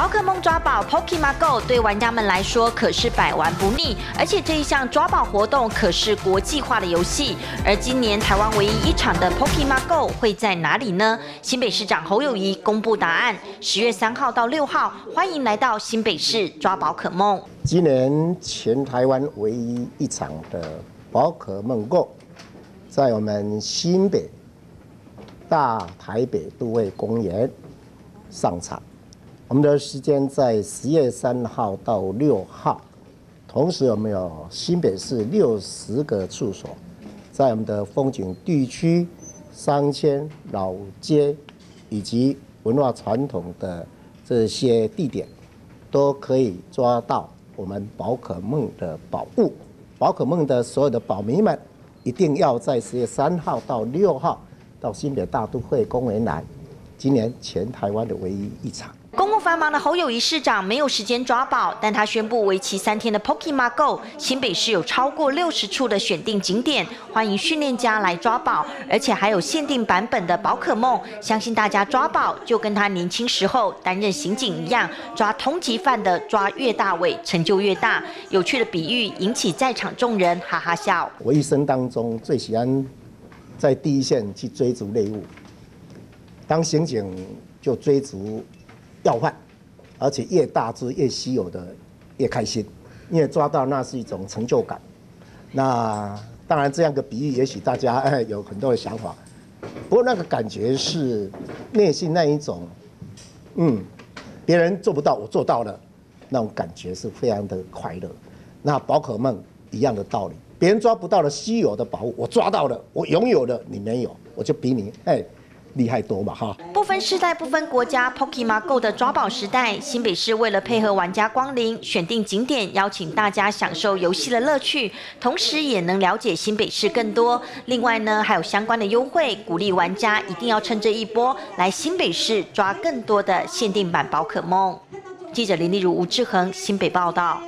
宝可梦抓宝 Pokemon Go 对玩家们来说可是百玩不腻，而且这一项抓宝活动可是国际化的游戏。而今年台湾唯一一场的 Pokemon Go 会在哪里呢？新北市长侯友谊公布答案，十月三号到六号，欢迎来到新北市抓宝可梦。今年全台湾唯一一场的宝可梦 Go，在我们新北大台北都会公园上场。我们的时间在十月三号到六号，同时我们有新北市六十个处所，在我们的风景地区、商圈、老街以及文化传统的这些地点，都可以抓到我们宝可梦的宝物。宝可梦的所有的宝迷们，一定要在十月三号到六号到新北大都会公园来，今年全台湾的唯一一场。公务繁忙的侯友谊市长没有时间抓宝，但他宣布为期三天的 Pokemon Go，新北市有超过六十处的选定景点，欢迎训练家来抓宝，而且还有限定版本的宝可梦。相信大家抓宝就跟他年轻时候担任刑警一样，抓通缉犯的抓越大尾成就越大。有趣的比喻引起在场众人哈哈笑。我一生当中最喜欢在第一线去追逐猎物，当刑警就追逐。要饭，而且越大只越稀有的越开心，因为抓到那是一种成就感。那当然这样的比喻，也许大家 有很多的想法，不过那个感觉是内心那一种，嗯，别人做不到我做到了，那种感觉是非常的快乐。那宝可梦一样的道理，别人抓不到的稀有的宝物，我抓到了，我拥有了，你没有，我就比你哎。厉害多嘛哈！不分世代、不分国家，Pokemon Go 的抓宝时代，新北市为了配合玩家光临，选定景点，邀请大家享受游戏的乐趣，同时也能了解新北市更多。另外呢，还有相关的优惠，鼓励玩家一定要趁这一波来新北市抓更多的限定版宝可梦。记者林丽如、吴志恒，新北报道。